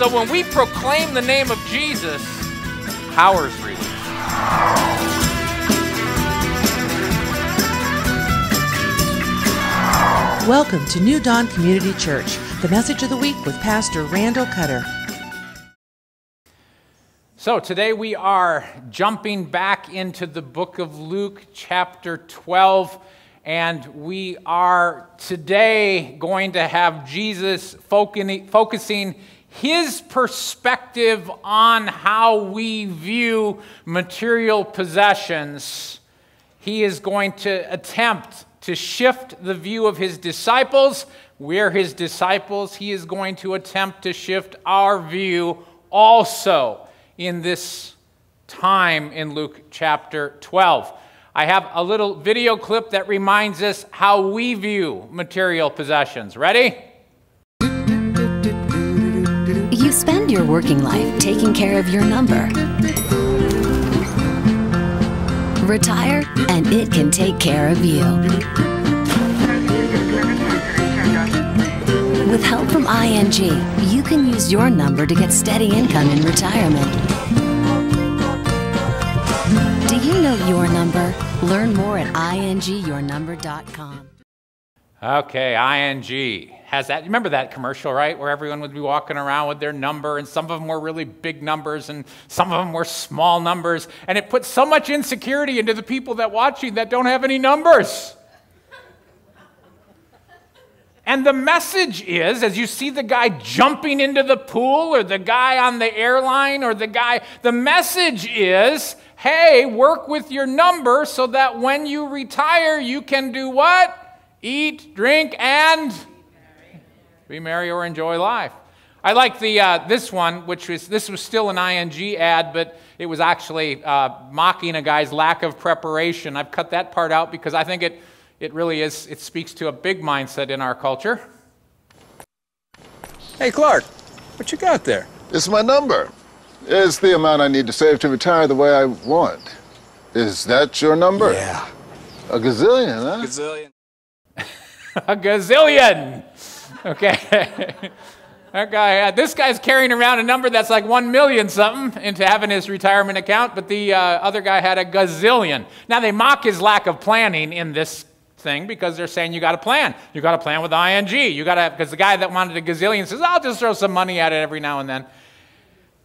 So when we proclaim the name of Jesus, power is released. Welcome to New Dawn Community Church, the message of the week with Pastor Randal Cutter. So today we are jumping back into the book of Luke, chapter 12, and we are today going to have Jesus focusing his perspective on how we view material possessions. He is going to attempt to shift the view of his disciples. We're his disciples. He is going to attempt to shift our view also in this time in Luke chapter 12. I have a little video clip that reminds us how we view material possessions. Ready? You spend your working life taking care of your number. Retire, and it can take care of you. With help from ING, you can use your number to get steady income in retirement. Do you know your number? Learn more at ingyournumber.com. Okay, ING has that. Remember that commercial, right? Where everyone would be walking around with their number, and some of them were really big numbers, and some of them were small numbers. And it puts so much insecurity into the people that watching that don't have any numbers. And the message is, as you see the guy jumping into the pool, or the guy on the airline, or the guy, the message is, hey, work with your number so that when you retire, you can do what? Eat, drink, and be merry or enjoy life. I like the uh, this one, which was this was still an ING ad, but it was actually uh, mocking a guy's lack of preparation. I've cut that part out because I think it it really is. It speaks to a big mindset in our culture. Hey, Clark, what you got there? It's my number. It's the amount I need to save to retire the way I want. Is that your number? Yeah. A gazillion, huh? Gazillion. A gazillion. Okay. that guy, uh, this guy's carrying around a number that's like one million something into having his retirement account, but the uh, other guy had a gazillion. Now they mock his lack of planning in this thing because they're saying you got to plan. You got to plan with ING. You got to because the guy that wanted a gazillion says, "I'll just throw some money at it every now and then."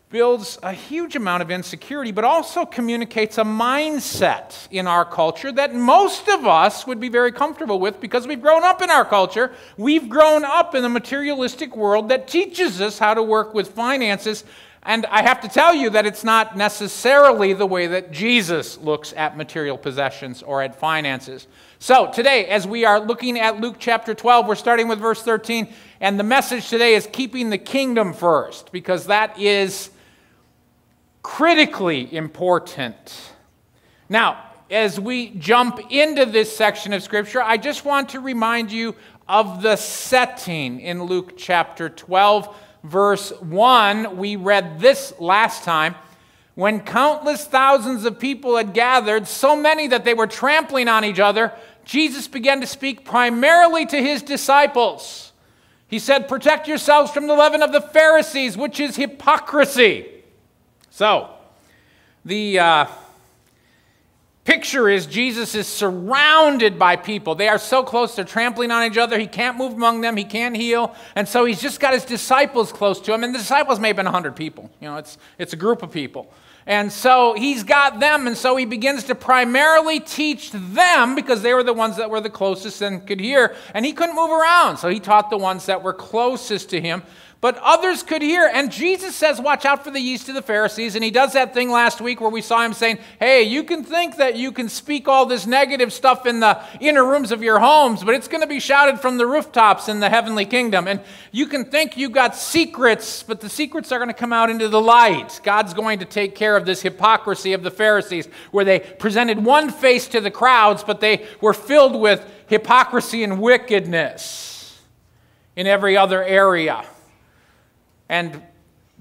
Builds a huge amount of insecurity, but also communicates a mindset in our culture that most of us would be very comfortable with because we've grown up in our culture. We've grown up in a materialistic world that teaches us how to work with finances. And I have to tell you that it's not necessarily the way that Jesus looks at material possessions or at finances. So, today, as we are looking at Luke chapter 12, we're starting with verse 13, and the message today is keeping the kingdom first, because that is critically important. Now, as we jump into this section of Scripture, I just want to remind you of the setting in Luke chapter 12, verse 1. We read this last time. When countless thousands of people had gathered, so many that they were trampling on each other, Jesus began to speak primarily to his disciples. He said, Protect yourselves from the leaven of the Pharisees, which is hypocrisy. So, the uh, picture is Jesus is surrounded by people. They are so close, they're trampling on each other. He can't move among them, he can't heal. And so he's just got his disciples close to him. And the disciples may have been 100 people. You know, it's, it's a group of people. And so he's got them, and so he begins to primarily teach them because they were the ones that were the closest and could hear. And he couldn't move around, so he taught the ones that were closest to him but others could hear. And Jesus says, Watch out for the yeast of the Pharisees. And he does that thing last week where we saw him saying, Hey, you can think that you can speak all this negative stuff in the inner rooms of your homes, but it's going to be shouted from the rooftops in the heavenly kingdom. And you can think you got secrets, but the secrets are going to come out into the light. God's going to take care of this hypocrisy of the Pharisees, where they presented one face to the crowds, but they were filled with hypocrisy and wickedness in every other area. And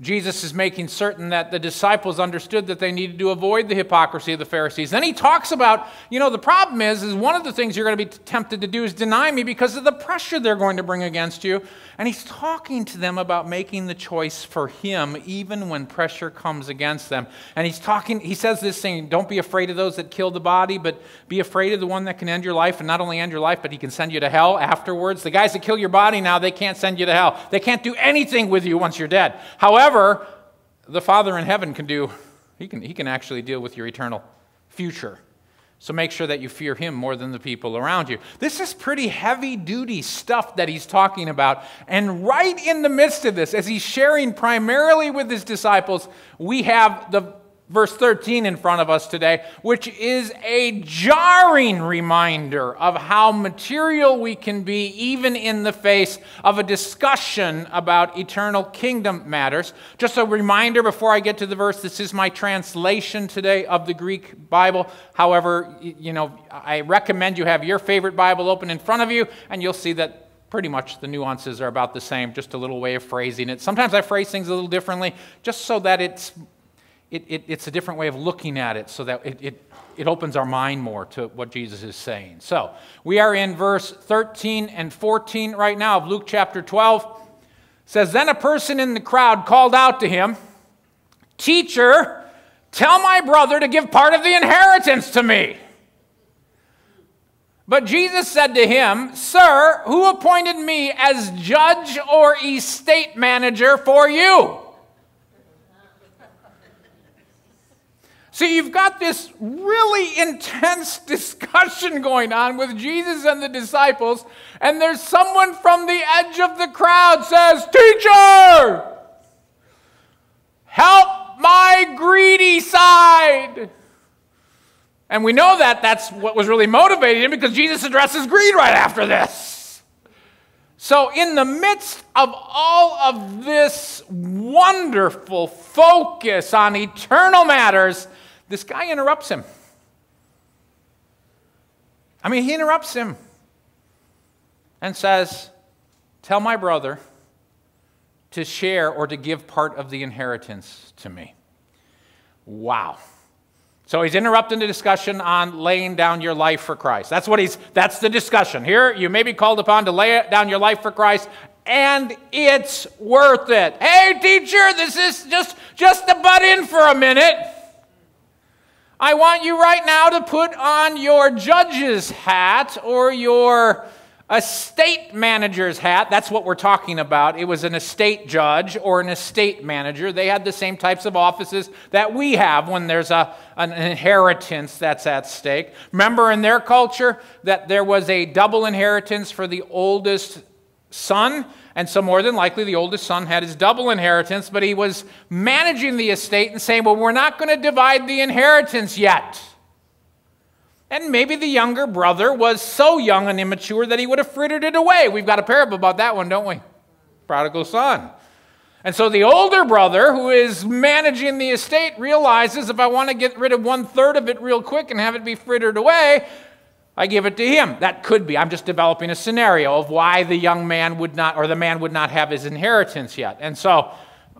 Jesus is making certain that the disciples understood that they needed to avoid the hypocrisy of the Pharisees. Then he talks about, you know, the problem is, is one of the things you're going to be tempted to do is deny me because of the pressure they're going to bring against you. And he's talking to them about making the choice for him even when pressure comes against them. And he's talking, he says this thing, don't be afraid of those that kill the body, but be afraid of the one that can end your life, and not only end your life, but he can send you to hell afterwards. The guys that kill your body now, they can't send you to hell. They can't do anything with you once you're dead. However, the Father in heaven can do, he can, he can actually deal with your eternal future. So make sure that you fear him more than the people around you. This is pretty heavy duty stuff that he's talking about. And right in the midst of this, as he's sharing primarily with his disciples, we have the verse 13 in front of us today, which is a jarring reminder of how material we can be, even in the face of a discussion about eternal kingdom matters. Just a reminder before I get to the verse this is my translation today of the Greek Bible. However, you know, I recommend you have your favorite Bible open in front of you, and you'll see that pretty much the nuances are about the same, just a little way of phrasing it. Sometimes I phrase things a little differently, just so that it's it, it, it's a different way of looking at it so that it, it, it opens our mind more to what Jesus is saying. So we are in verse 13 and 14 right now of Luke chapter 12. It says, Then a person in the crowd called out to him, Teacher, tell my brother to give part of the inheritance to me. But Jesus said to him, Sir, who appointed me as judge or estate manager for you? So you've got this really intense discussion going on with Jesus and the disciples, and there's someone from the edge of the crowd says, Teacher, help my greedy side. And we know that that's what was really motivating him because Jesus addresses greed right after this. So, in the midst of all of this wonderful focus on eternal matters, this guy interrupts him. I mean, he interrupts him and says, Tell my brother to share or to give part of the inheritance to me. Wow. So he's interrupting the discussion on laying down your life for Christ. That's what he's that's the discussion. Here you may be called upon to lay down your life for Christ and it's worth it. Hey teacher, this is just just to butt in for a minute. I want you right now to put on your judge's hat or your estate manager's hat. That's what we're talking about. It was an estate judge or an estate manager. They had the same types of offices that we have when there's a, an inheritance that's at stake. Remember in their culture that there was a double inheritance for the oldest son and so, more than likely, the oldest son had his double inheritance, but he was managing the estate and saying, Well, we're not going to divide the inheritance yet. And maybe the younger brother was so young and immature that he would have frittered it away. We've got a parable about that one, don't we? Prodigal son. And so the older brother, who is managing the estate, realizes if I want to get rid of one third of it real quick and have it be frittered away, I give it to him. That could be. I'm just developing a scenario of why the young man would not, or the man would not have his inheritance yet. And so,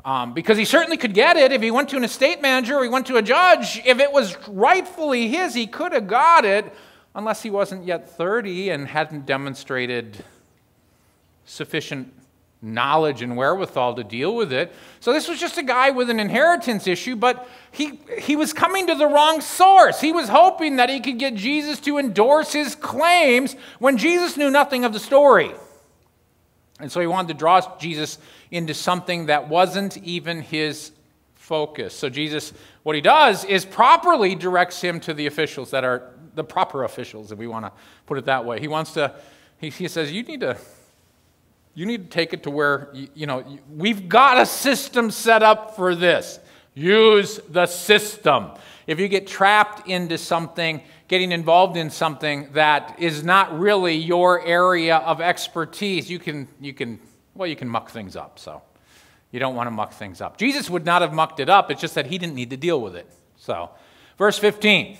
um, because he certainly could get it if he went to an estate manager or he went to a judge, if it was rightfully his, he could have got it, unless he wasn't yet 30 and hadn't demonstrated sufficient knowledge and wherewithal to deal with it. So this was just a guy with an inheritance issue, but he, he was coming to the wrong source. He was hoping that he could get Jesus to endorse his claims when Jesus knew nothing of the story. And so he wanted to draw Jesus into something that wasn't even his focus. So Jesus, what he does is properly directs him to the officials that are the proper officials, if we want to put it that way. He wants to, he, he says, you need to you need to take it to where, you, know, we've got a system set up for this. Use the system. If you get trapped into something, getting involved in something that is not really your area of expertise, you can, you can, well, you can muck things up. So you don't want to muck things up. Jesus would not have mucked it up. It's just that he didn't need to deal with it. So, verse 15.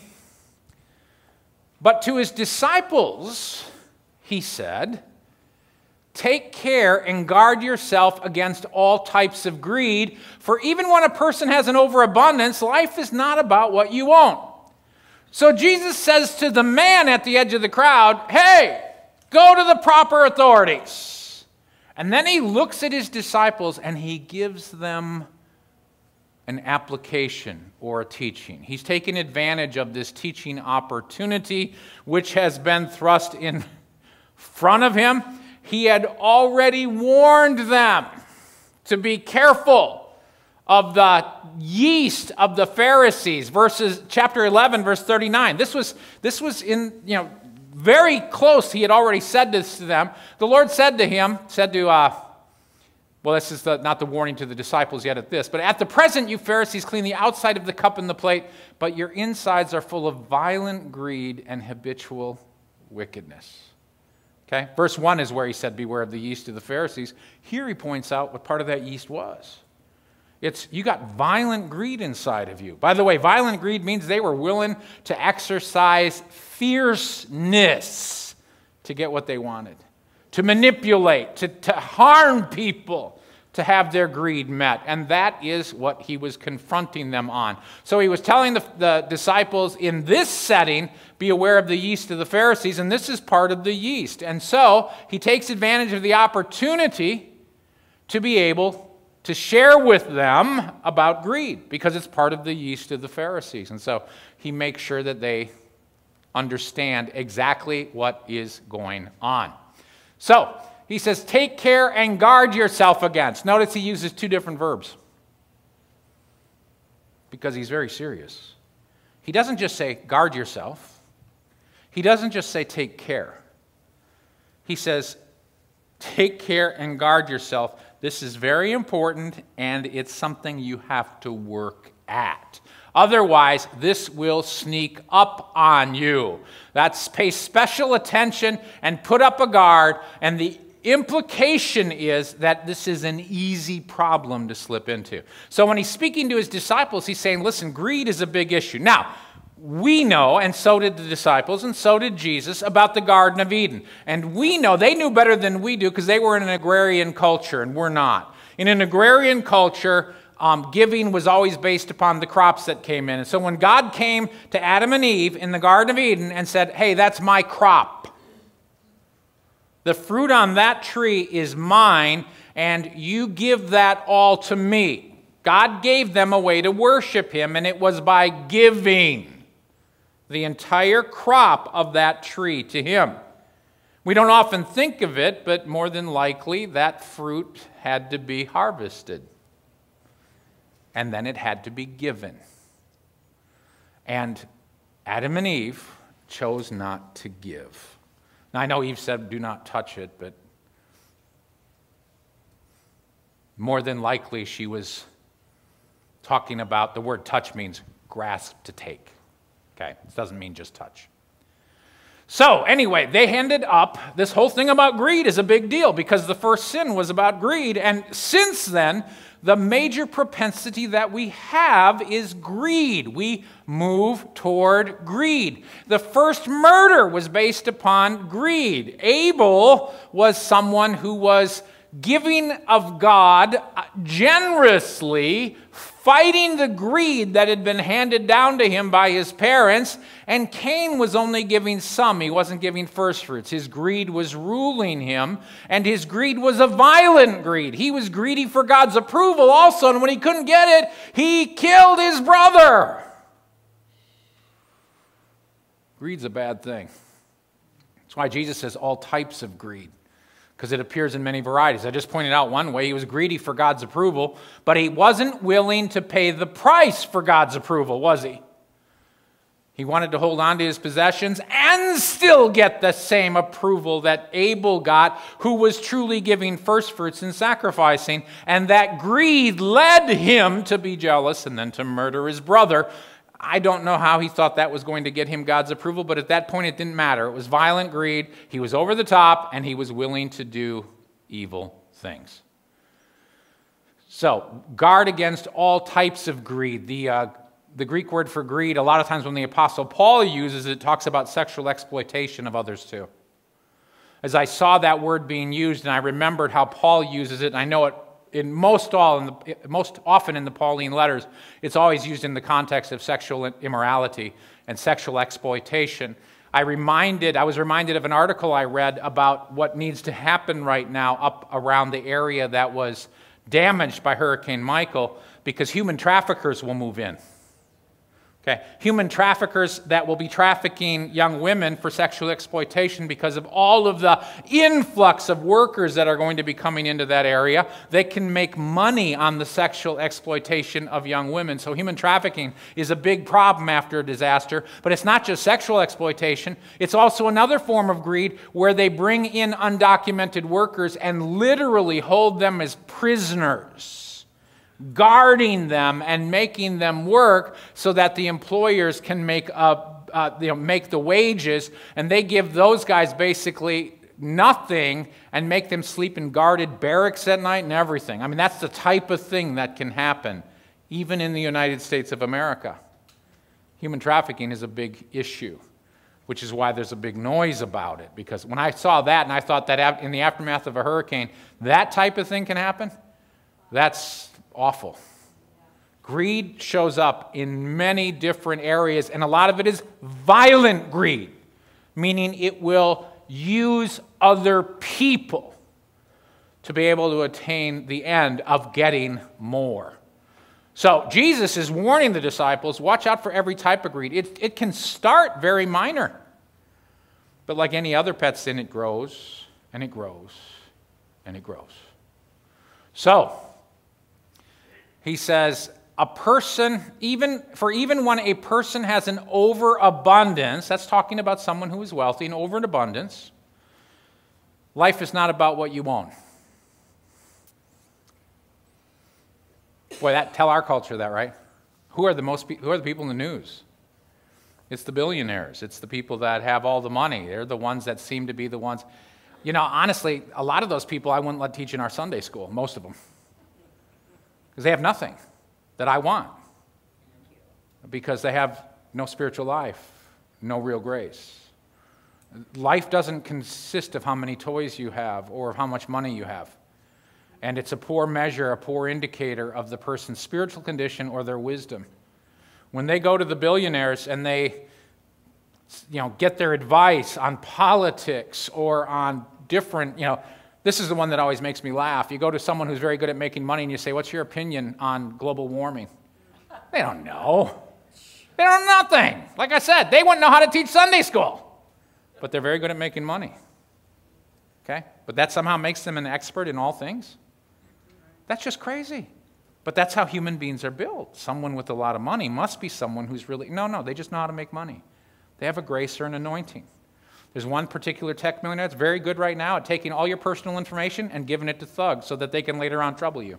But to his disciples, he said, Take care and guard yourself against all types of greed, for even when a person has an overabundance, life is not about what you own. So Jesus says to the man at the edge of the crowd, Hey, go to the proper authorities. And then he looks at his disciples and he gives them an application or a teaching. He's taking advantage of this teaching opportunity, which has been thrust in front of him he had already warned them to be careful of the yeast of the Pharisees, verses chapter 11, verse 39. This was, this was in, you know, very close. He had already said this to them. The Lord said to him, said to, uh, well, this is the, not the warning to the disciples yet at this, but at the present, you Pharisees clean the outside of the cup and the plate, but your insides are full of violent greed and habitual wickedness. Okay? Verse 1 is where he said, Beware of the yeast of the Pharisees. Here he points out what part of that yeast was. It's you got violent greed inside of you. By the way, violent greed means they were willing to exercise fierceness to get what they wanted, to manipulate, to, to harm people to have their greed met. And that is what he was confronting them on. So he was telling the, the, disciples in this setting, be aware of the yeast of the Pharisees, and this is part of the yeast. And so he takes advantage of the opportunity to be able to share with them about greed because it's part of the yeast of the Pharisees. And so he makes sure that they understand exactly what is going on. So, he says, take care and guard yourself against. Notice he uses two different verbs because he's very serious. He doesn't just say, guard yourself, he doesn't just say, take care. He says, take care and guard yourself. This is very important and it's something you have to work at. Otherwise, this will sneak up on you. That's pay special attention and put up a guard, and the implication is that this is an easy problem to slip into. So when he's speaking to his disciples, he's saying, listen, greed is a big issue. Now, we know, and so did the disciples, and so did Jesus, about the Garden of Eden. And we know, they knew better than we do because they were in an agrarian culture, and we're not. In an agrarian culture, um, giving was always based upon the crops that came in. And so when God came to Adam and Eve in the Garden of Eden and said, hey, that's my crop, the fruit on that tree is mine, and you give that all to me. God gave them a way to worship Him, and it was by giving the entire crop of that tree to Him. We don't often think of it, but more than likely that fruit had to be harvested. And then it had to be given. And Adam and Eve chose not to give. Now, I know Eve said, do not touch it, but more than likely she was talking about the word touch means grasp to take. Okay, it doesn't mean just touch. So, anyway, they ended up, this whole thing about greed is a big deal because the first sin was about greed. And since then, the major propensity that we have is greed. We move toward greed. The first murder was based upon greed. Abel was someone who was giving of God generously fighting the greed that had been handed down to him by his parents. And Cain was only giving some, he wasn't giving first fruits. His greed was ruling him, and his greed was a violent greed. He was greedy for God's approval also, and when he couldn't get it, he killed his brother. Greed's a bad thing. That's why Jesus says all types of greed because it appears in many varieties. I just pointed out one way. He was greedy for God's approval, but he wasn't willing to pay the price for God's approval, was he? He wanted to hold on to his possessions and still get the same approval that Abel got, who was truly giving first fruits and sacrificing. And that greed led him to be jealous and then to murder his brother. I don't know how he thought that was going to get him God's approval, but at that point it didn't matter. It was violent greed. He was over the top, and he was willing to do evil things. So, guard against all types of greed. The, uh, the Greek word for greed, a lot of times when the Apostle Paul uses it, talks about sexual exploitation of others too. as I saw that word being used and I remembered how Paul uses it, and I know it in most all in the, most often in the Pauline letters, it's always used in the context of sexual immorality and sexual exploitation. I reminded, I was reminded of an article I read about what needs to happen right now up around the area that was damaged by Hurricane Michael because human traffickers will move in. Okay. Human traffickers that will be trafficking young women for sexual exploitation because of all of the influx of workers that are going to be coming into that area. They can make money on the sexual exploitation of young women. So, human trafficking is a big problem after a disaster. But it's not just sexual exploitation, it's also another form of greed where they bring in undocumented workers and literally hold them as prisoners guarding them and making them work so that the employers can make, up, uh, you know, make the wages, and they give those guys basically nothing and make them sleep in guarded barracks at night and everything. I mean, that's the type of thing that can happen, even in the United States of America. Human trafficking is a big issue, which is why there's a big noise about it. Because when I saw that and I thought that in the aftermath of a hurricane, that type of thing can happen, that's awful. Greed shows up in many different areas, and a lot of it is violent greed, meaning it will use other people to be able to attain the end of getting more. So, Jesus is warning the disciples watch out for every type of greed. It, it can start very minor, but like any other pet sin, it grows and it grows and it grows. So, he says, a person, even for even when a person has an overabundance, that's talking about someone who is wealthy, an overabundance, life is not about what you own. Boy, that tell our culture that, right? Who are the most who are the people in the news? It's the billionaires. It's the people that have all the money. They're the ones that seem to be the ones. You know, honestly, a lot of those people I wouldn't let teach in our Sunday school, most of them because they have nothing that I want. Because they have no spiritual life, no real grace. Life doesn't consist of how many toys you have or of how much money you have. And it's a poor measure, a poor indicator of the person's spiritual condition or their wisdom. When they go to the billionaires and they you know, get their advice on politics or on different, you know, this is the one that always makes me laugh. You go to someone who's very good at making money and you say, What's your opinion on global warming? They don't know. They don't know nothing. Like I said, they wouldn't know how to teach Sunday school. But they're very good at making money. Okay? But that somehow makes them an expert in all things? That's just crazy. But that's how human beings are built. Someone with a lot of money must be someone who's really. No, no, they just know how to make money. They have a grace or an anointing. There's one particular tech millionaire that's very good right now at taking all your personal information and giving it to thugs so that they can later on trouble you.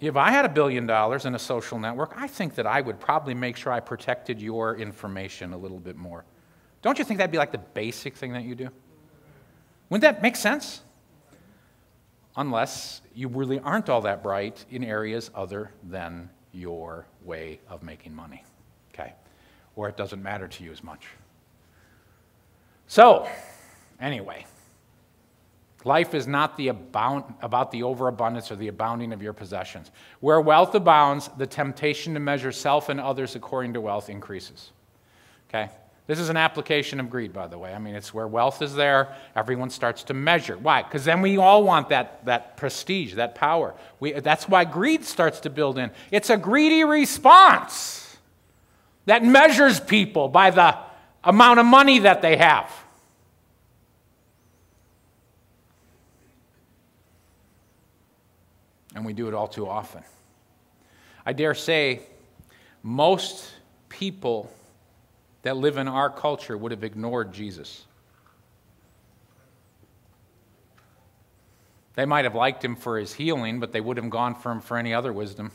If I had a billion dollars in a social network, I think that I would probably make sure I protected your information a little bit more. Don't you think that'd be like the basic thing that you do? Wouldn't that make sense? Unless you really aren't all that bright in areas other than your way of making money. Okay? Or it doesn't matter to you as much. So, anyway, life is not the abound, about the overabundance or the abounding of your possessions. Where wealth abounds, the temptation to measure self and others according to wealth increases. Okay? This is an application of greed, by the way. I mean, it's where wealth is there, everyone starts to measure. Why? Because then we all want that, that prestige, that power. We, that's why greed starts to build in. It's a greedy response that measures people by the amount of money that they have. And we do it all too often. I dare say most people that live in our culture would have ignored Jesus. They might have liked him for his healing, but they would have gone for him for any other wisdom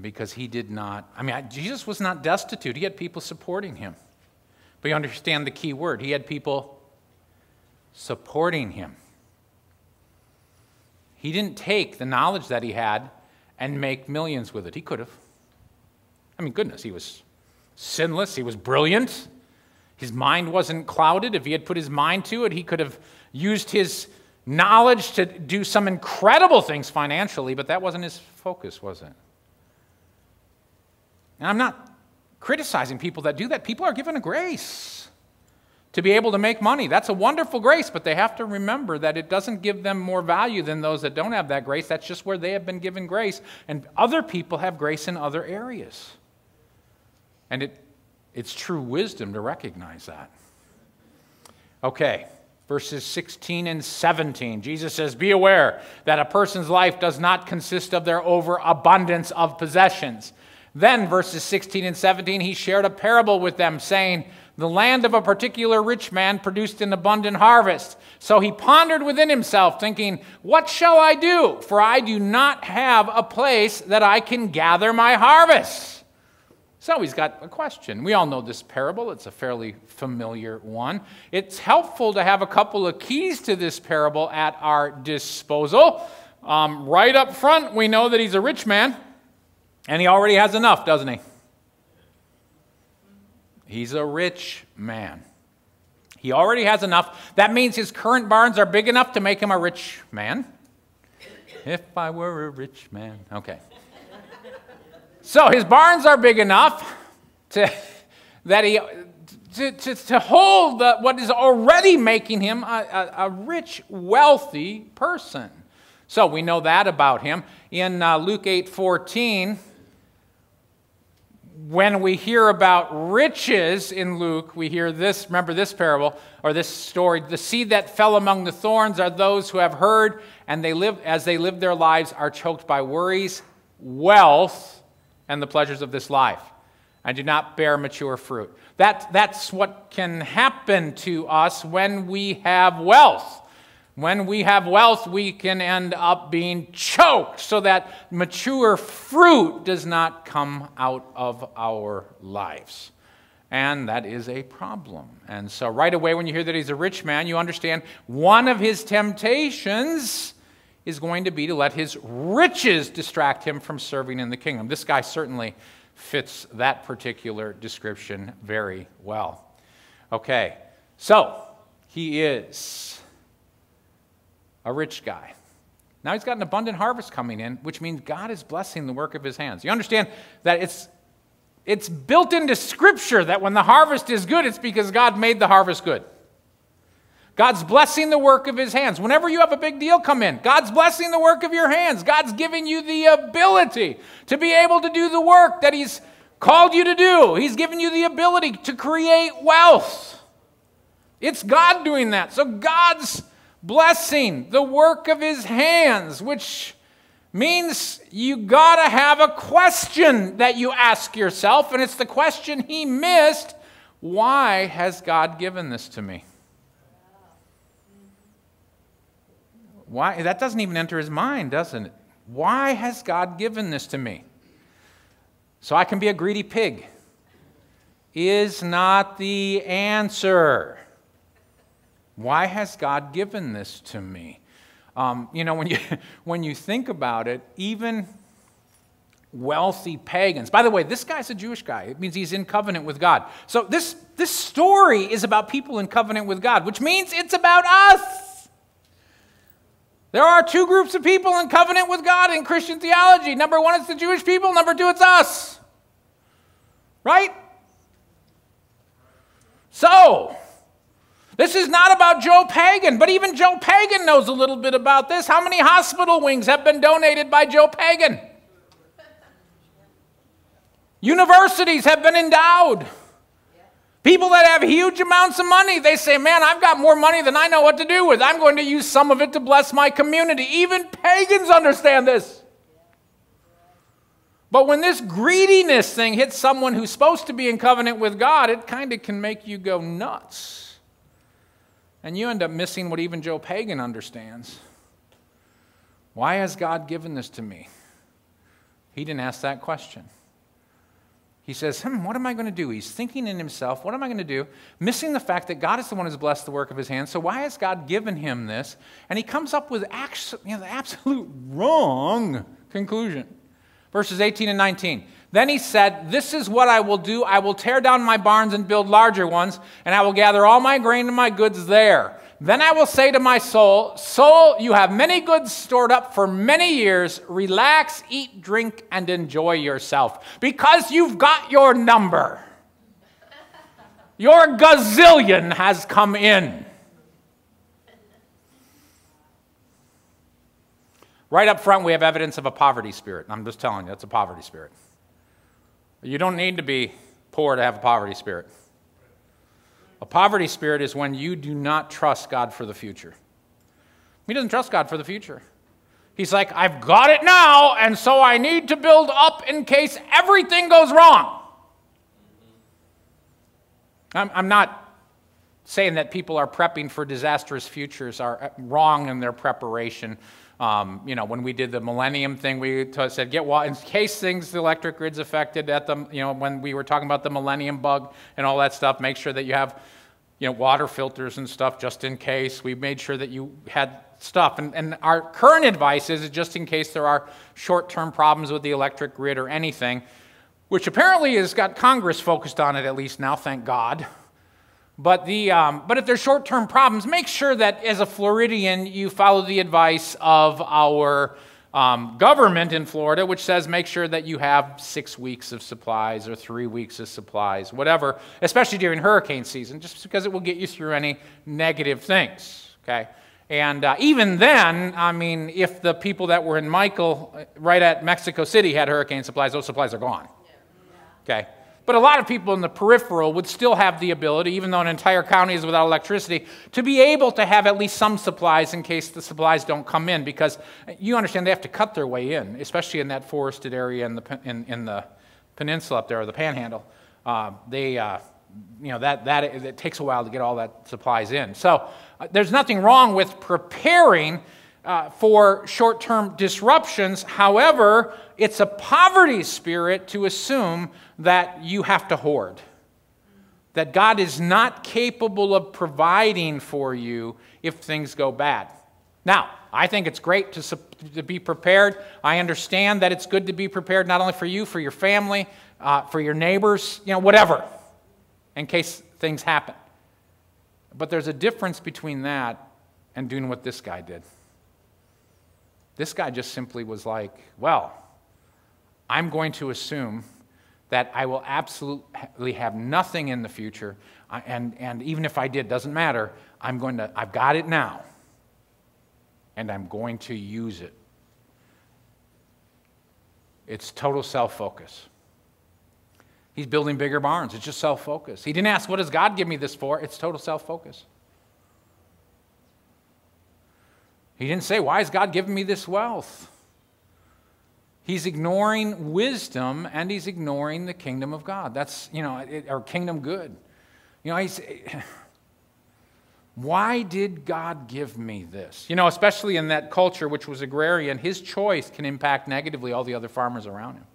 because he did not, I mean, Jesus was not destitute. He had people supporting him. But you understand the key word. He had people supporting him. He didn't take the knowledge that he had and make millions with it. He could have. I mean, goodness, he was sinless, he was brilliant. His mind wasn't clouded. If he had put his mind to it, he could have used his knowledge to do some incredible things financially, but that wasn't his focus, was it? And I'm not criticizing people that do that. People are given a grace to be able to make money. That's a wonderful grace, but they have to remember that it doesn't give them more value than those that don't have that grace. That's just where they have been given grace. And other people have grace in other areas. And it, it's true wisdom to recognize that. Okay, verses 16 and 17. Jesus says, Be aware that a person's life does not consist of their overabundance of possessions. Then, verses 16 and 17, he shared a parable with them, saying, The land of a particular rich man produced an abundant harvest. So he pondered within himself, thinking, What shall I do? For I do not have a place that I can gather my harvest. So he's got a question. We all know this parable, it's a fairly familiar one. It's helpful to have a couple of keys to this parable at our disposal. Um, right up front, we know that he's a rich man, and he already has enough, doesn't he? He's a rich man. He already has enough. That means his current barns are big enough to make him a rich man. If I were a rich man. Okay. So his barns are big enough to, that he, to, to, to hold the, what is already making him a, a, a, rich, wealthy person. So we know that about him. In uh, Luke 8 14, when we hear about riches in Luke, we hear this, remember this parable or this story. The seed that fell among the thorns are those who have heard and they live as they live their lives are choked by worries, wealth, and the pleasures of this life and do not bear mature fruit. That, that's what can happen to us when we have wealth. When we have wealth, we can end up being choked so that mature fruit does not come out of our lives. And that is a problem. And so, right away, when you hear that he's a rich man, you understand one of his temptations is going to be to let his riches distract him from serving in the kingdom. This guy certainly fits that particular description very well. Okay, so he is a rich guy. Now he's got an abundant harvest coming in, which means God is blessing the work of his hands. You understand that it's it's built into scripture that when the harvest is good, it's because God made the harvest good. God's blessing the work of his hands. Whenever you have a big deal come in, God's blessing the work of your hands. God's giving you the ability to be able to do the work that he's called you to do. He's given you the ability to create wealth. It's God doing that. So God's blessing the work of his hands, which means you got to have a question that you ask yourself, and it's the question he missed why has God given this to me? Why? That doesn't even enter his mind, doesn't it? Why has God given this to me? So I can be a greedy pig. Is not the answer. Why has God given this to me? Um, you know, when you, when you think about it, even wealthy pagans. By the way, this guy's a Jewish guy. It means he's in covenant with God. So this, this story is about people in covenant with God, which means it's about us. There are two groups of people in covenant with God in Christian theology. Number one, it's the Jewish people. Number two, it's us. Right? So, this is not about Joe Pagan, but even Joe Pagan knows a little bit about this. How many hospital wings have been donated by Joe Pagan? Universities have been endowed. People that have huge amounts of money, they say, Man, I've got more money than I know what to do with. I'm going to use some of it to bless my community. Even pagans understand this. But when this greediness thing hits someone who's supposed to be in covenant with God, it kind of can make you go nuts. And you end up missing what even Joe Pagan understands. Why has God given this to me? He didn't ask that question. He says, hmm, what am I going to do? He's thinking in himself, what am I going to do? Missing the fact that God is the one who's blessed the work of his hands. So why has God given him this? And he comes up with you know, the absolute wrong conclusion. Verses 18 and 19. Then he said, This is what I will do. I will tear down my barns and build larger ones, and I will gather all my grain and my goods there. Then I will say to my soul, Soul, you have many goods stored up for many years. Relax, eat, drink, and enjoy yourself because you've got your number. Your gazillion has come in. Right up front, we have evidence of a poverty spirit. I'm just telling you, it's a poverty spirit. You don't need to be poor to have a poverty spirit. A poverty spirit is when you do not trust God for the future. He doesn't trust God for the future. He's like, I've got it now, and so I need to build up in case everything goes wrong. I'm, I'm not saying that people are prepping for disastrous futures are uh, wrong in their preparation. Um, you know, when we did the Millennium thing, we t- said get water in case things the electric grid's affected at the you know when we were talking about the Millennium bug and all that stuff. Make sure that you have you know water filters and stuff just in case. We made sure that you had stuff. And, and our current advice is just in case there are short-term problems with the electric grid or anything, which apparently has got Congress focused on it at least now. Thank God. But, the, um, but if there's short term problems, make sure that as a Floridian, you follow the advice of our um, government in Florida, which says make sure that you have six weeks of supplies or three weeks of supplies, whatever, especially during hurricane season, just because it will get you through any negative things. Okay? And uh, even then, I mean, if the people that were in Michael, uh, right at Mexico City, had hurricane supplies, those supplies are gone. Okay? But a lot of people in the peripheral would still have the ability, even though an entire county is without electricity, to be able to have at least some supplies in case the supplies don't come in. Because you understand they have to cut their way in, especially in that forested area in the, in, in the peninsula up there, or the panhandle. Uh, they, uh, you know, that, that it takes a while to get all that supplies in. So uh, there's nothing wrong with preparing uh, for short term disruptions. However, it's a poverty spirit to assume that you have to hoard, that God is not capable of providing for you if things go bad. Now, I think it's great to, to be prepared. I understand that it's good to be prepared not only for you, for your family, uh, for your neighbors, you know, whatever, in case things happen. But there's a difference between that and doing what this guy did. This guy just simply was like, well, I'm going to assume that I will absolutely have nothing in the future, and, and even if I did, doesn't matter. I'm going to, I've got it now, and I'm going to use it. It's total self focus. He's building bigger barns. It's just self focus. He didn't ask, What does God give me this for? It's total self focus. He didn't say, Why is God giving me this wealth? He's ignoring wisdom and he's ignoring the kingdom of God. That's, you know, it, or kingdom good. You know, he's. Why did God give me this? You know, especially in that culture which was agrarian, his choice can impact negatively all the other farmers around him.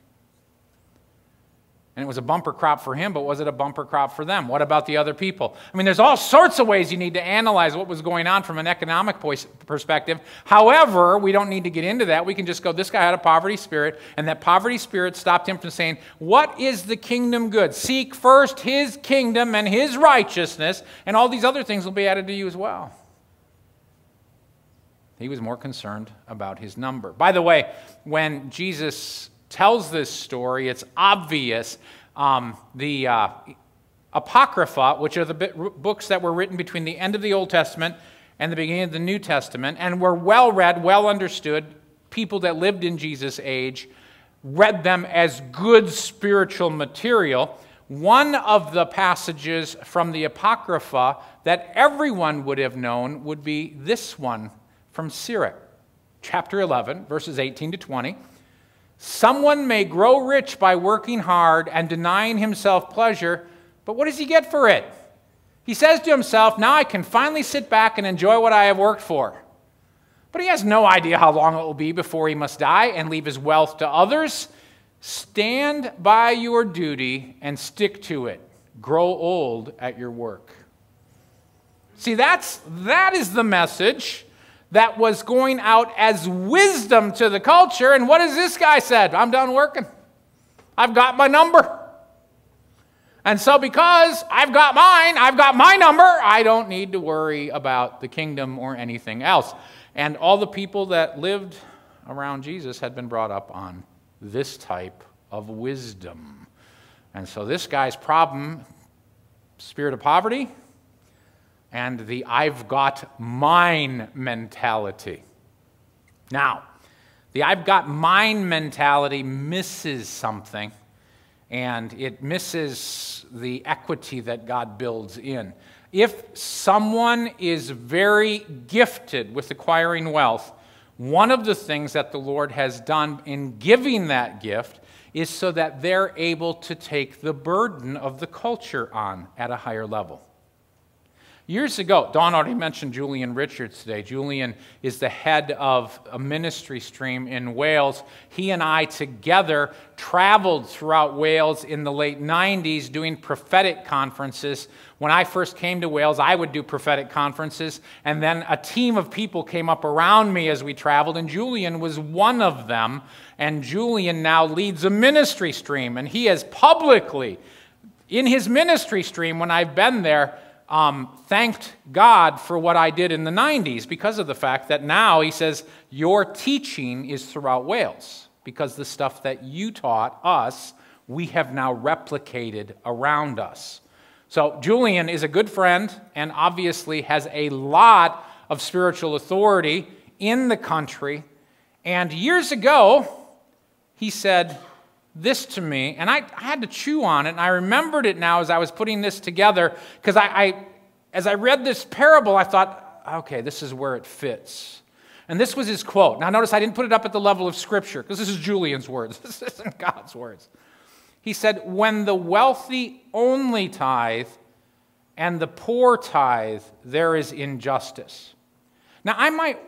And it was a bumper crop for him, but was it a bumper crop for them? What about the other people? I mean, there's all sorts of ways you need to analyze what was going on from an economic perspective. However, we don't need to get into that. We can just go, this guy had a poverty spirit, and that poverty spirit stopped him from saying, What is the kingdom good? Seek first his kingdom and his righteousness, and all these other things will be added to you as well. He was more concerned about his number. By the way, when Jesus tells this story, it's obvious. Um, the uh, Apocrypha, which are the books that were written between the end of the Old Testament and the beginning of the New Testament, and were well read, well understood. People that lived in Jesus' age read them as good spiritual material. One of the passages from the Apocrypha that everyone would have known would be this one from Sirach, chapter 11, verses 18 to 20. Someone may grow rich by working hard and denying himself pleasure, but what does he get for it? He says to himself, Now I can finally sit back and enjoy what I have worked for. But he has no idea how long it will be before he must die and leave his wealth to others. Stand by your duty and stick to it. Grow old at your work. See, that's, that is the message that was going out as wisdom to the culture. And what has this guy said? I'm done working. I've got my number. And so, because I've got mine, I've got my number, I don't need to worry about the kingdom or anything else. And all the people that lived around Jesus had been brought up on this type of wisdom. And so, this guy's problem spirit of poverty and the I've got mine mentality. Now, the I've got mine mentality misses something, and it misses the equity that God builds in. If someone is very gifted with acquiring wealth, one of the things that the Lord has done in giving that gift is so that they're able to take the burden of the culture on at a higher level. Years ago, Don already mentioned Julian Richards today. Julian is the head of a ministry stream in Wales. He and I together traveled throughout Wales in the late 90s doing prophetic conferences. When I first came to Wales, I would do prophetic conferences, and then a team of people came up around me as we traveled, and Julian was one of them. And Julian now leads a ministry stream, and he has publicly, in his ministry stream, when I've been there, um, thanked God for what I did in the 90s because of the fact that now he says, Your teaching is throughout Wales because the stuff that you taught us, we have now replicated around us. So, Julian is a good friend and obviously has a lot of spiritual authority in the country. And years ago, he said, this to me, and I, I, had to chew on it, and I remembered it now as I was putting this together, because I, I, as I read this parable, I thought, okay, this is where it fits. And this was his quote. Now, notice I didn't put it up at the level of Scripture, because this is Julian's words. This isn't God's words. He said, When the wealthy only tithe and the poor tithe, there is injustice. Now, I might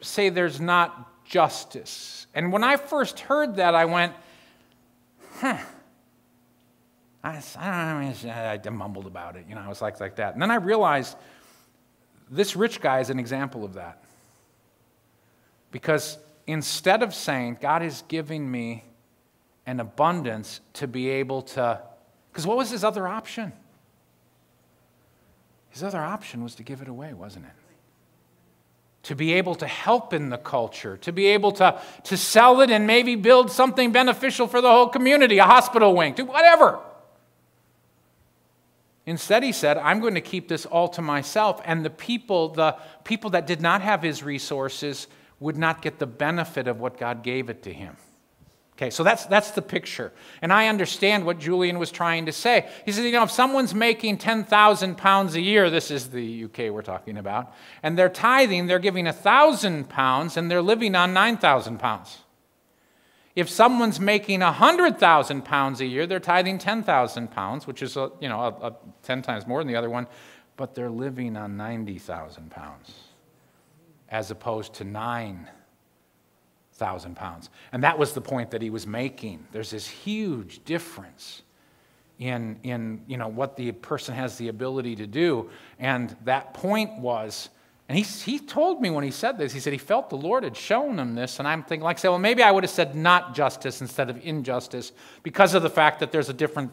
say there's not justice. And when I first heard that, I went, huh. I, I, I, I mumbled about it. You know, I was like, like that. And then I realized this rich guy is an example of that. Because instead of saying, God is giving me an abundance to be able to, because what was his other option? His other option was to give it away, wasn't it? To be able to help in the culture, to be able to, to sell it and maybe build something beneficial for the whole community, a hospital wing, to whatever. Instead, he said, I'm going to keep this all to myself, and the people, the people that did not have his resources would not get the benefit of what God gave it to him. Okay, so that's, that's the picture. And I understand what Julian was trying to say. He said, you know, if someone's making 10,000 pounds a year, this is the UK we're talking about, and they're tithing, they're giving 1,000 pounds, and they're living on 9,000 pounds. If someone's making 100,000 pounds a year, they're tithing 10,000 pounds, which is, a, you know, a, a 10 times more than the other one, but they're living on 90,000 pounds as opposed to 9 thousand pounds. And that was the point that he was making. There's this huge difference in, in you know, what the person has the ability to do. And that point was, and he, he told me when he said this, he said he felt the Lord had shown him this. And I'm thinking, like I said, well, maybe I would have said not justice instead of injustice because of the fact that there's a different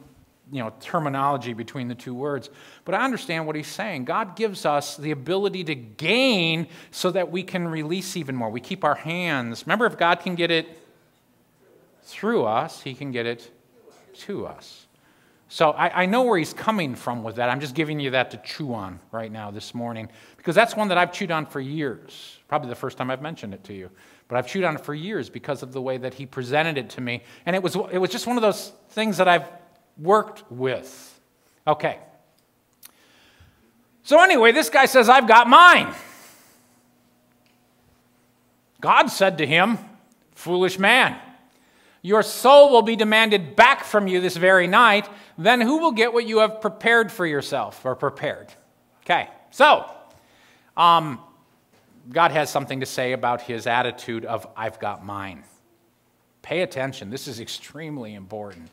you know, terminology between the two words. But I understand what he's saying. God gives us the ability to gain so that we can release even more. We keep our hands. Remember, if God can get it through us, he can get it to us. So I, I, know where he's coming from with that. I'm just giving you that to chew on right now this morning because that's one that I've chewed on for years. Probably the first time I've mentioned it to you. But I've chewed on it for years because of the way that he presented it to me. And it was, it was just one of those things that I've worked with. Okay. So, anyway, this guy says, I've got mine. God said to him, Foolish man, your soul will be demanded back from you this very night. Then who will get what you have prepared for yourself or prepared? Okay, so um, God has something to say about his attitude of, I've got mine. Pay attention, this is extremely important.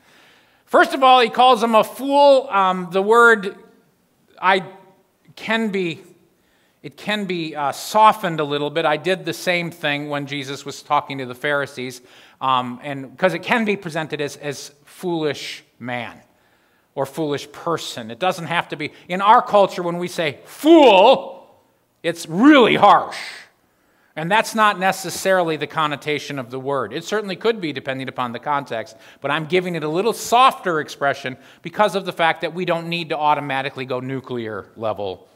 First of all, he calls him a fool. Um, the word I can be it can be uh, softened a little bit. I did the same thing when Jesus was talking to the Pharisees. Um, and because it can be presented as, as foolish man or foolish person. It doesn't have to be. In our culture, when we say fool, it's really harsh. And that's not necessarily the connotation of the word. It certainly could be, depending upon the context, but I'm giving it a little softer expression because of the fact that we don't need to automatically go nuclear level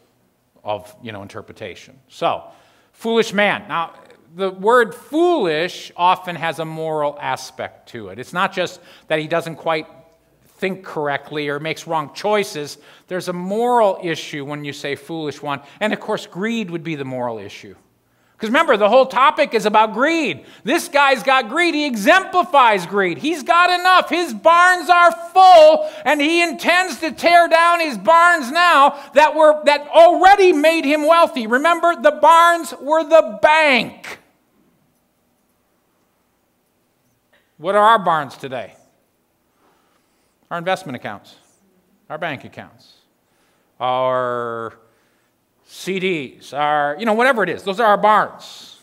of you know, interpretation. So, foolish man. Now, the word foolish often has a moral aspect to it. It's not just that he doesn't quite think correctly or makes wrong choices. There's a moral issue when you say foolish one. And of course, greed would be the moral issue. Because remember, the whole topic is about greed. This guy's got greed. He exemplifies greed. He's got enough. His barns are full, and he intends to tear down his barns now that, were, that already made him wealthy. Remember, the barns were the bank. What are our barns today? Our investment accounts, our bank accounts, our CDs, our, you know, whatever it is. Those are our barns.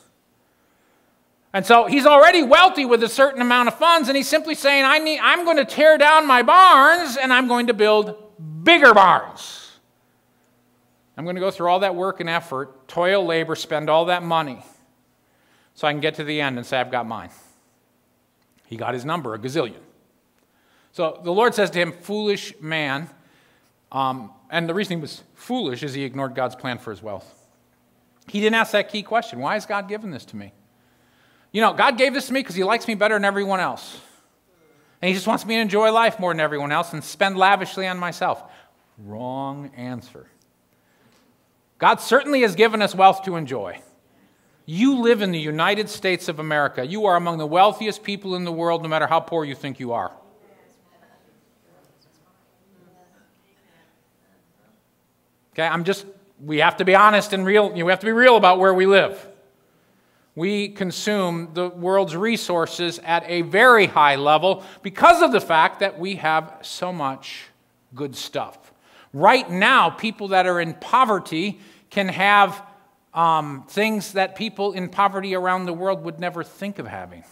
And so he's already wealthy with a certain amount of funds, and he's simply saying, I need, I'm going to tear down my barns and I'm going to build bigger barns. I'm going to go through all that work and effort, toil, labor, spend all that money so I can get to the end and say, I've got mine. He got his number, a gazillion. So the Lord says to him, Foolish man. Um, and the reason he was foolish is he ignored God's plan for his wealth. He didn't ask that key question Why has God given this to me? You know, God gave this to me because he likes me better than everyone else. And he just wants me to enjoy life more than everyone else and spend lavishly on myself. Wrong answer. God certainly has given us wealth to enjoy. You live in the United States of America. You are among the wealthiest people in the world, no matter how poor you think you are. Okay, I'm just, we have to be honest and real, you know, we have to be real about where we live. We consume the world's resources at a very high level because of the fact that we have so much good stuff. Right now, people that are in poverty can have um, things that people in poverty around the world would never think of having.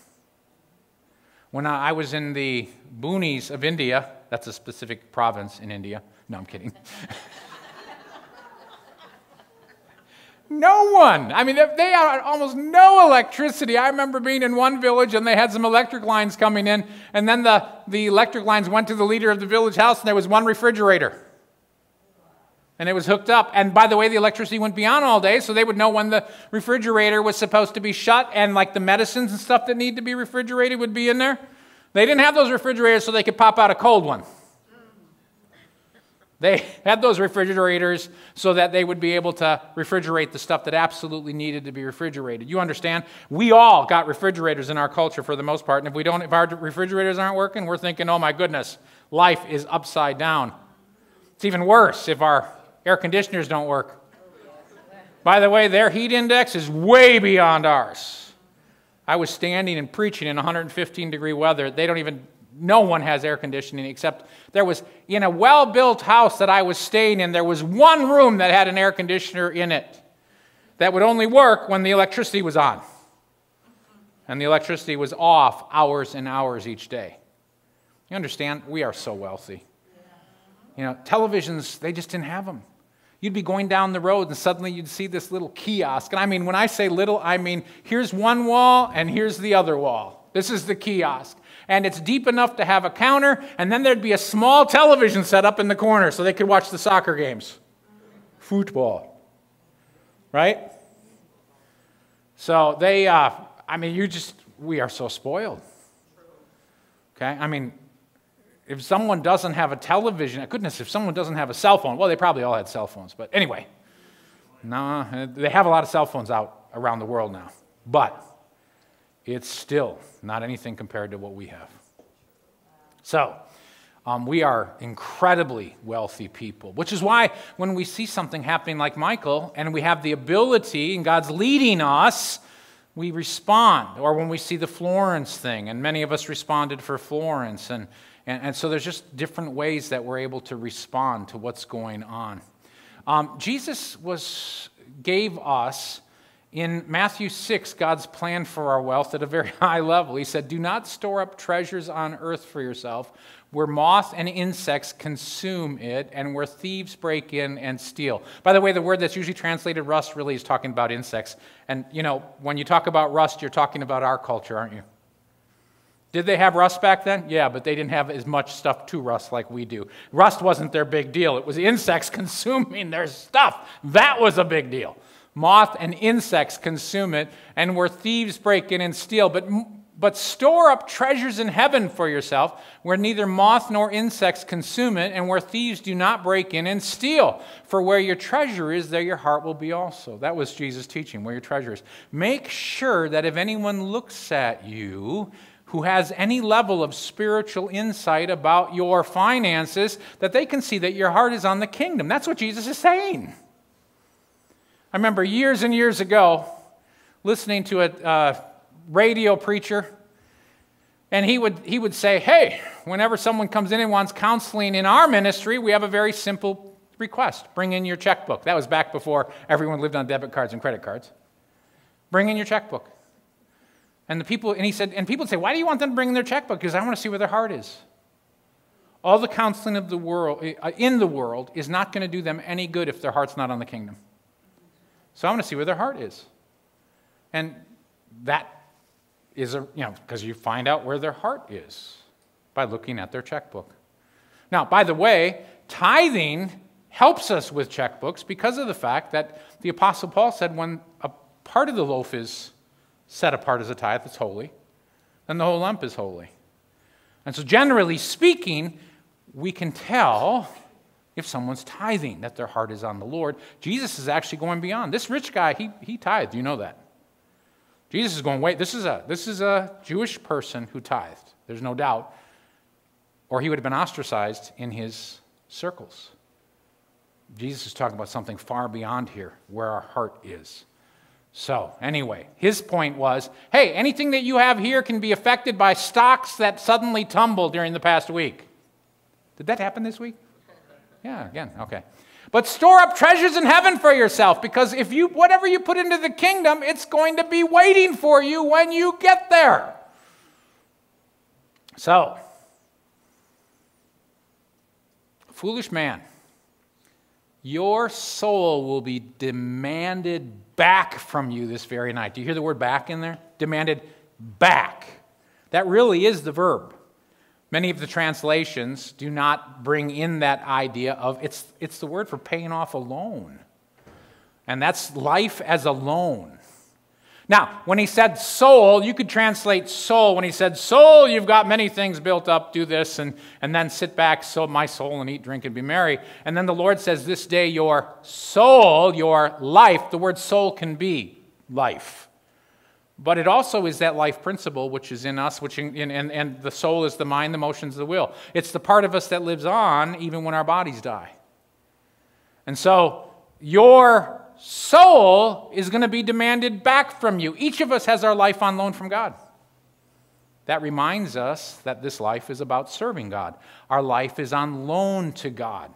When I was in the boonies of India, that's a specific province in India. No, I'm kidding. No one. I mean, they had almost no electricity. I remember being in one village and they had some electric lines coming in, and then the, the electric lines went to the leader of the village house, and there was one refrigerator. And it was hooked up. And by the way, the electricity went beyond all day, so they would know when the refrigerator was supposed to be shut, and like the medicines and stuff that need to be refrigerated would be in there. They didn't have those refrigerators so they could pop out a cold one. They had those refrigerators so that they would be able to refrigerate the stuff that absolutely needed to be refrigerated. You understand? We all got refrigerators in our culture for the most part, and if we don't, if our refrigerators aren't working, we're thinking, "Oh my goodness, life is upside down." It's even worse if our air conditioners don't work. By the way, their heat index is way beyond ours. I was standing and preaching in 115 degree weather. They don't even no one has air conditioning except there was in a well built house that I was staying in, there was one room that had an air conditioner in it that would only work when the electricity was on. And the electricity was off hours and hours each day. You understand? We are so wealthy. You know, televisions, they just didn't have them. You'd be going down the road and suddenly you'd see this little kiosk. And I mean, when I say little, I mean here's one wall and here's the other wall. This is the kiosk and it's deep enough to have a counter, and then there'd be a small television set up in the corner so they could watch the soccer games. Football. Right? So they, uh, I mean, you just, we are so spoiled. Okay? I mean, if someone doesn't have a television, goodness, if someone doesn't have a cell phone, well, they probably all had cell phones, but anyway, no, they have a lot of cell phones out around the world now. But it's still not anything compared to what we have. So, um, we are incredibly wealthy people, which is why when we see something happening like Michael and we have the ability and God's leading us, we respond. Or when we see the Florence thing, and many of us responded for Florence. And, and, and so there's just different ways that we're able to respond to what's going on. Um, Jesus was, gave us In Matthew 6, God's plan for our wealth at a very high level. He said, Do not store up treasures on earth for yourself, where moth and insects consume it, and where thieves break in and steal. By the way, the word that's usually translated rust really is talking about insects. And, you know, when you talk about rust, you're talking about our culture, aren't you? Did they have rust back then? Yeah, but they didn't have as much stuff to rust like we do. Rust wasn't their big deal, it was insects consuming their stuff. That was a big deal. Moth and insects consume it, and where thieves break in and steal. But, but store up treasures in heaven for yourself, where neither moth nor insects consume it, and where thieves do not break in and steal. For where your treasure is, there your heart will be also. That was Jesus' teaching, where your treasure is. Make sure that if anyone looks at you, who has any level of spiritual insight about your finances, that they can see that your heart is on the kingdom. That's what Jesus is saying. I remember years and years ago listening to a uh, radio preacher, and he would, he would say, Hey, whenever someone comes in and wants counseling in our ministry, we have a very simple request bring in your checkbook. That was back before everyone lived on debit cards and credit cards. Bring in your checkbook. And the people, and he said, and people would say, Why do you want them to bring in their checkbook? Because I want to see where their heart is. All the counseling of the world, uh, in the world is not going to do them any good if their heart's not on the kingdom. So I want to see where their heart is. And that is a, you know, because you find out where their heart is by looking at their checkbook. Now, by the way, tithing helps us with checkbooks because of the fact that the Apostle Paul said when a part of the loaf is set apart as a tithe, it's holy, then the whole lump is holy. And so, generally speaking, we can tell if someone's tithing, that their heart is on the Lord. Jesus is actually going beyond. This rich guy, he, he tithed. You know that. Jesus is going, wait, this is, a, this is a Jewish person who tithed. There's no doubt. Or he would have been ostracized in his circles. Jesus is talking about something far beyond here, where our heart is. So, anyway, his point was hey, anything that you have here can be affected by stocks that suddenly tumble during the past week. Did that happen this week? Yeah, again, okay. But store up treasures in heaven for yourself because if you whatever you put into the kingdom, it's going to be waiting for you when you get there. So, foolish man, your soul will be demanded back from you this very night. Do you hear the word back in there? Demanded back. That really is the verb. Many of the translations do not bring in that idea of it's, it's the word for paying off a loan. And that's life as a loan. Now, when he said soul, you could translate soul. When he said soul, you've got many things built up, do this, and, and then sit back, so my soul, and eat, drink, and be merry. And then the Lord says, This day your soul, your life, the word soul can be life. But it also is that life principle which is in us, which in, and, and the soul is the mind, the motions, the will. It's the part of us that lives on even when our bodies die. And so your soul is going to be demanded back from you. Each of us has our life on loan from God. That reminds us that this life is about serving God. Our life is on loan to God.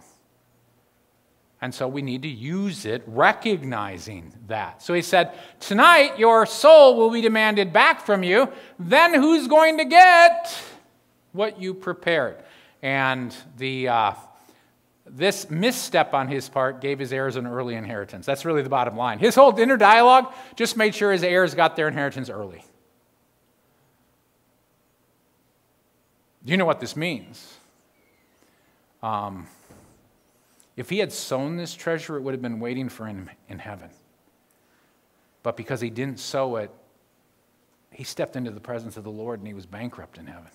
And so we need to use it recognizing that. So he said, Tonight your soul will be demanded back from you. Then who's going to get what you prepared? And the, uh, this misstep on his part gave his heirs an early inheritance. That's really the bottom line. His whole dinner dialogue just made sure his heirs got their inheritance early. Do you know what this means? Um, if he had sown this treasure, it would have been waiting for him in heaven. But because he didn't sow it, he stepped into the presence of the Lord and he was bankrupt in heaven.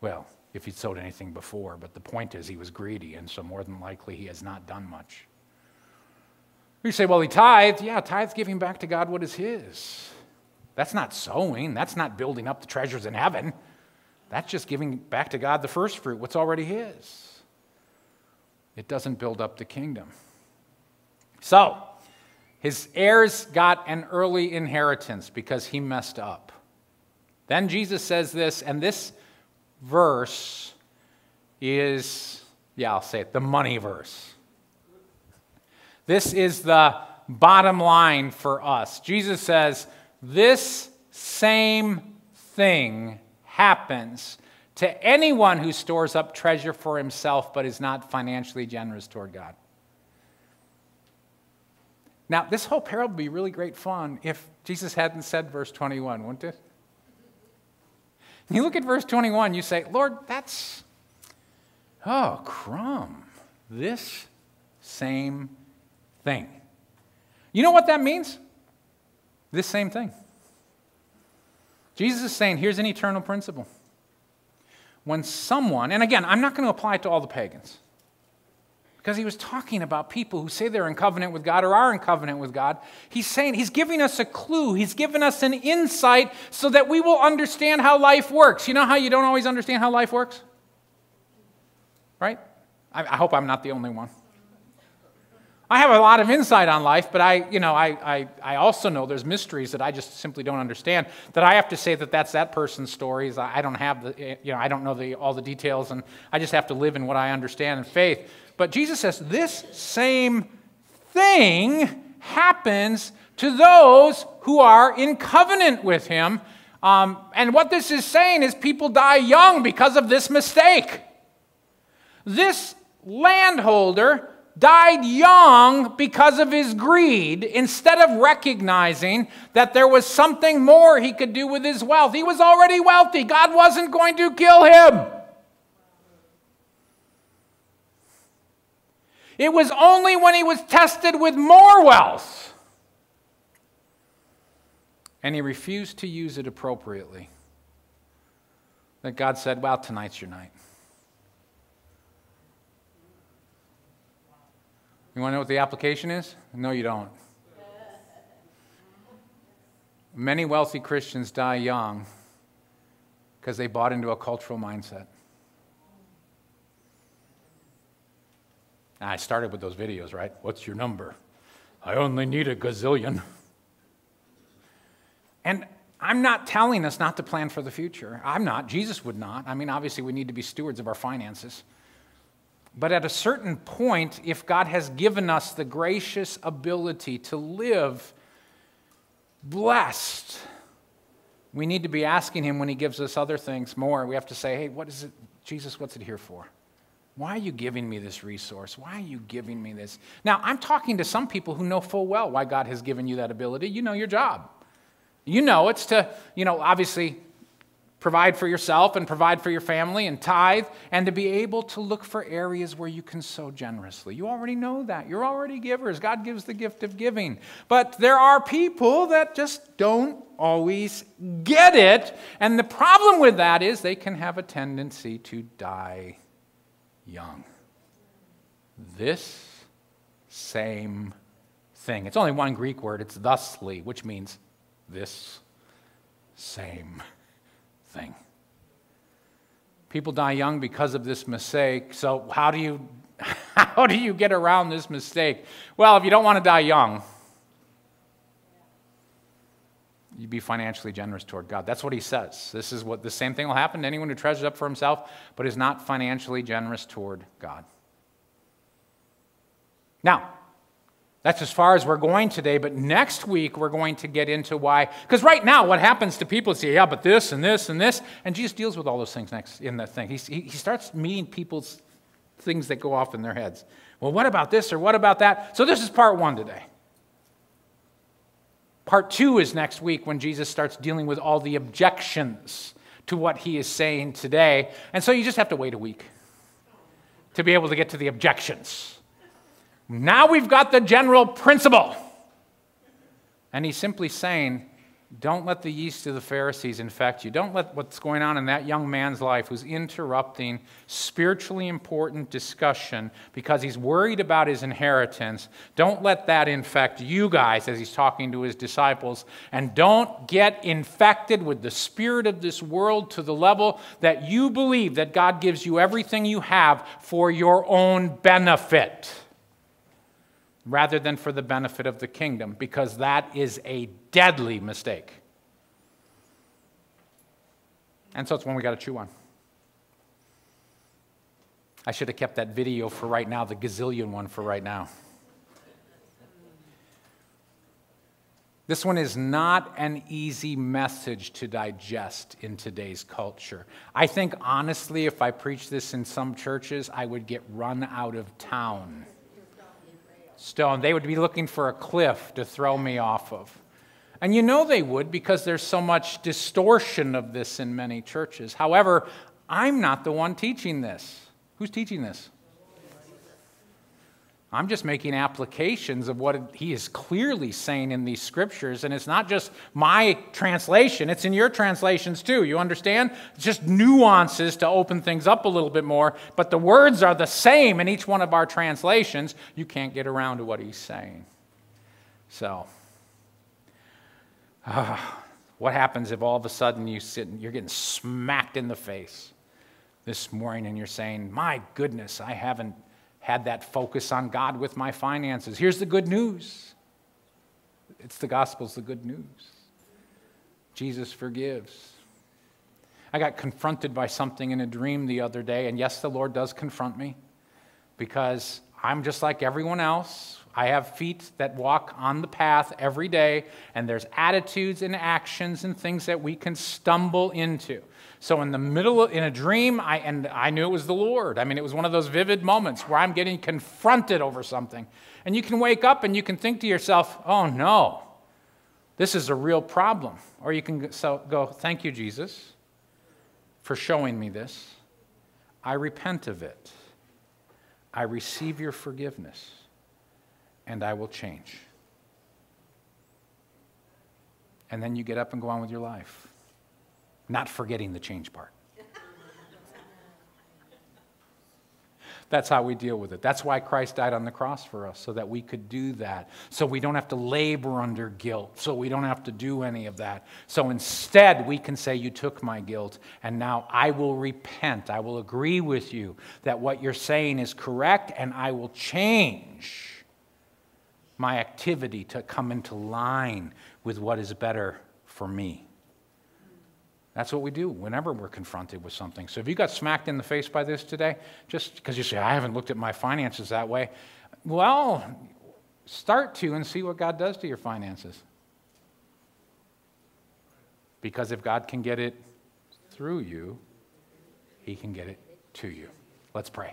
Well, if he'd sowed anything before, but the point is he was greedy, and so more than likely he has not done much. You say, well, he tithed. Yeah, tithes giving back to God what is his. That's not sowing, that's not building up the treasures in heaven. That's just giving back to God the first fruit, what's already his it doesn't build up the kingdom. So, his heirs got an early inheritance because he messed up. Then Jesus says this, and this verse is, yeah, I'll say it, the money verse. This is the bottom line for us. Jesus says, This same thing happens to anyone who stores up treasure for himself but is not financially generous toward God. Now, this whole parable would be really great fun if Jesus hadn't said verse 21, wouldn't it? You look at verse 21, you say, Lord, that's, oh, crumb, this same thing. You know what that means? This same thing. Jesus is saying, here's an eternal principle. When someone, and again, I'm not going to apply it to all the pagans, because he was talking about people who say they're in covenant with God or are in covenant with God. He's saying, he's giving us a clue, he's given us an insight so that we will understand how life works. You know how you don't always understand how life works? Right? I, I hope I'm not the only one. I have a lot of insight on life, but I, you know, I, I, I also know there's mysteries that I just simply don't understand. That I have to say that that's that person's stories. I don't have the, you know, I don't know the, all the details, and I just have to live in what I understand in faith. But Jesus says this same thing happens to those who are in covenant with Him. Um, and what this is saying is people die young because of this mistake. This landholder died young because of his greed instead of recognizing that there was something more he could do with his wealth. He was already wealthy, God wasn't going to kill him. It was only when he was tested with more wealth and he refused to use it appropriately that God said, Well, tonight's your night. You want to know what the application is? No, you don't. Many wealthy Christians die young because they bought into a cultural mindset. I started with those videos, right? What's your number? I only need a gazillion. And I'm not telling us not to plan for the future. I'm not. Jesus would not. I mean, obviously, we need to be stewards of our finances. But at a certain point, if God has given us the gracious ability to live blessed, we need to be asking Him when He gives us other things more. We have to say, hey, what is it, Jesus, what's it here for? Why are you giving me this resource? Why are you giving me this? Now, I'm talking to some people who know full well why God has given you that ability. You know your job. You know it's to, you know, obviously provide for yourself and provide for your family and tithe, and to be able to look for areas where you can sow generously. You already know that. You're already givers. God gives the gift of giving. But there are people that just don't always get it. And the problem with that is they can have a tendency to die young. This same thing. It's only one Greek word, it's thusly, which means this same thing. People die young because of this mistake. So how do you how do you get around this mistake? Well, if you don't want to die young, you be financially generous toward God. That's what he says. This is what the same thing will happen to anyone who treasures up for himself but is not financially generous toward God. Now, that's as far as we're going today, but next week we're going to get into why. Because right now, what happens to people is, yeah, but this and this and this, and Jesus deals with all those things next in that thing. He, he starts meeting people's things that go off in their heads. Well, what about this or what about that? So this is part one today. Part two is next week when Jesus starts dealing with all the objections to what he is saying today. And so you just have to wait a week to be able to get to the objections. Now we've got the general principle. And he's simply saying, don't let the yeast of the Pharisees infect you. Don't let what's going on in that young man's life who's interrupting spiritually important discussion because he's worried about his inheritance. Don't let that infect you guys as he's talking to his disciples. And don't get infected with the spirit of this world to the level that you believe that God gives you everything you have for your own benefit rather than for the benefit of the kingdom, because that is a deadly mistake. And so it's one we got to chew on. I should have kept that video for right now, the gazillion one for right now. This one is not an easy message to digest in today's culture. I think, honestly, if I preached this in some churches, I would get run out of town. Stone. They would be looking for a cliff to throw me off of. And you know they would because there's so much distortion of this in many churches. However, I'm not the one teaching this. Who's teaching this? I'm just making applications of what he is clearly saying in these scriptures. And it's not just my translation, it's in your translations too. You understand? It's just nuances to open things up a little bit more. But the words are the same in each one of our translations. You can't get around to what he's saying. So, uh, what happens if all of a sudden you sit and you're getting smacked in the face this morning and you're saying, My goodness, I haven't had that focus on God with my finances. Here's the good news it's the gospel's the good news. Jesus forgives. I got confronted by something in a dream the other day, and yes, the Lord does confront me because I'm just like everyone else. I have feet that walk on the path every day, and there's attitudes and actions and things that we can stumble into. So in the middle of, in a dream, I, and I knew it was the Lord. I mean, it was one of those vivid moments where I'm getting confronted over something. And you can wake up and you can think to yourself, oh no, this is a real problem. Or you can go, thank you, Jesus, for showing me this. I repent of it. I receive your forgiveness, and I will change. And then you get up and go on with your life not forgetting the change part. That's how we deal with it. That's why Christ died on the cross for us, so that we could do that. So we don't have to labor under guilt. So we don't have to do any of that. So instead, we can say, You took my guilt, and now I will repent. I will agree with you that what you're saying is correct, and I will change my activity to come into line with what is better for me. That's what we do whenever we're confronted with something. So if you got smacked in the face by this today, just because you say, I haven't looked at my finances that way, well, start to and see what God does to your finances. Because if God can get it through you, He can get it to you. Let's pray.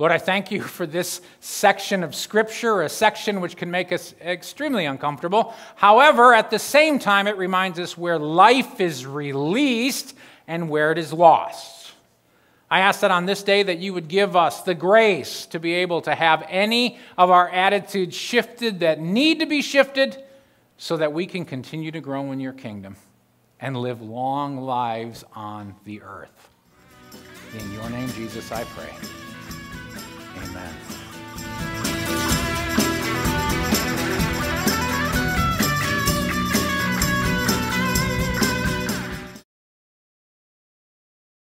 Lord, I thank you for this section of Scripture, a section which can make us extremely uncomfortable. However, at the same time, it reminds us where life is released and where it is lost. I ask that on this day that you would give us the grace to be able to have any of our attitudes shifted that need to be shifted so that we can continue to grow in your kingdom and live long lives on the earth. In your name, Jesus, I pray. Amen.